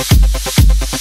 Gracias.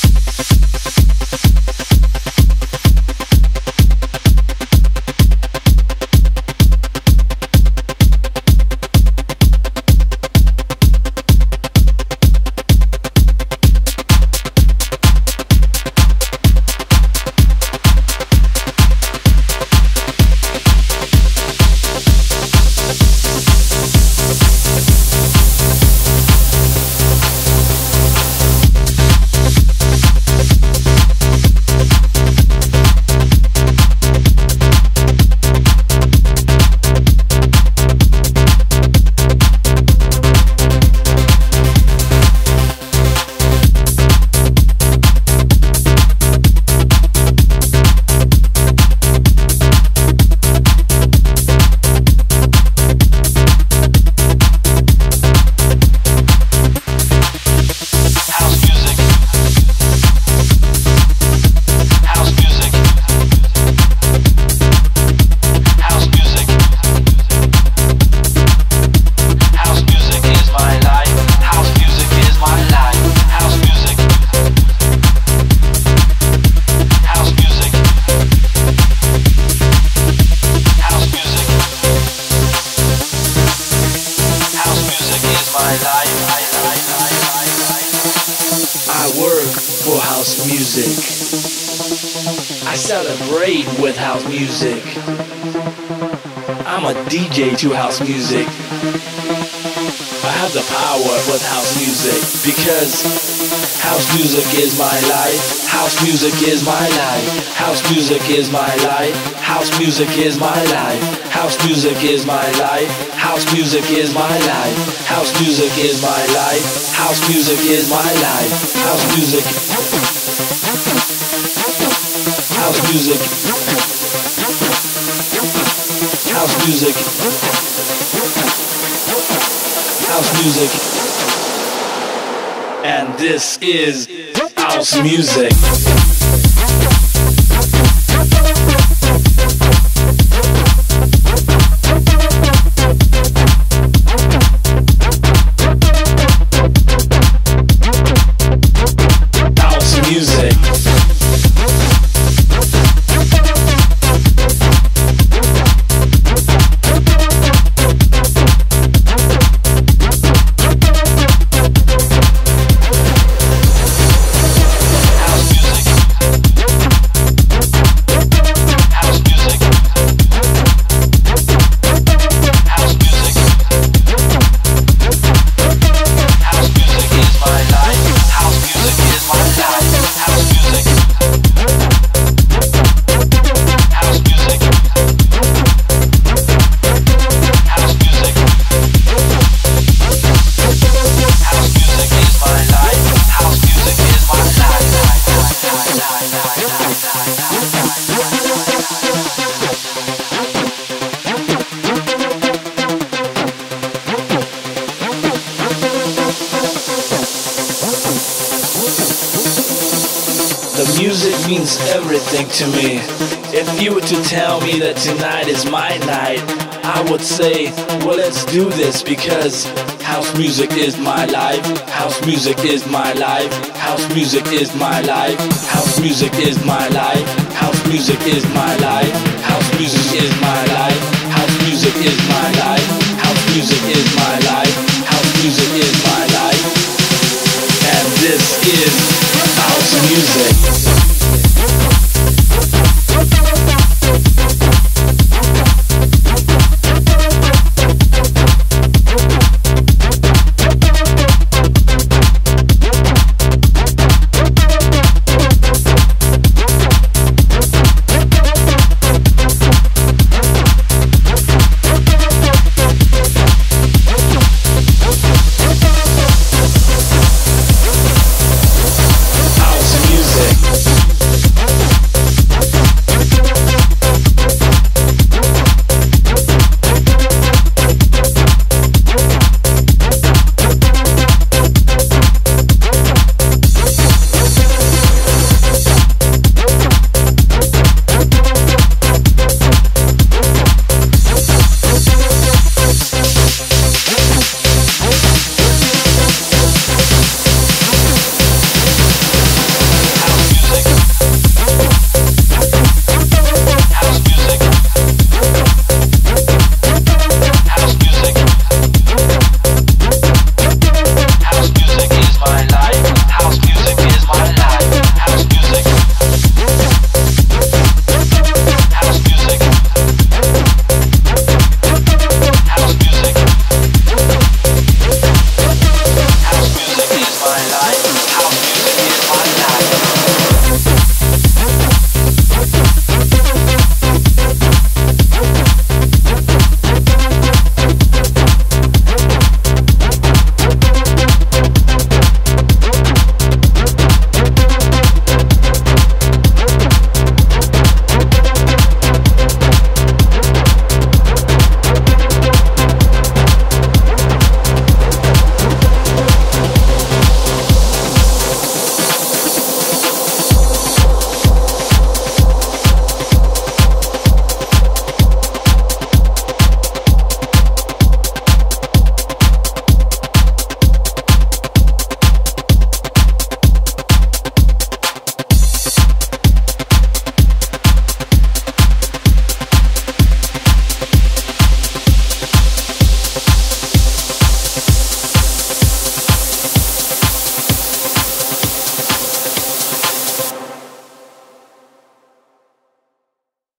To house music. I have the power with house music because house music is my life. House music is my life. House music is my life. House music is my life. House music is my life. House music is my life. House music is my life. House music is my life. House music. House music. House music house music. And this is house music. To me. If you were to tell me that tonight is my night, I would say, well, let's do this because House music is my life. House music is my life. House music is my life. House music is my life. House music is my life. House music is my life. House music is my life.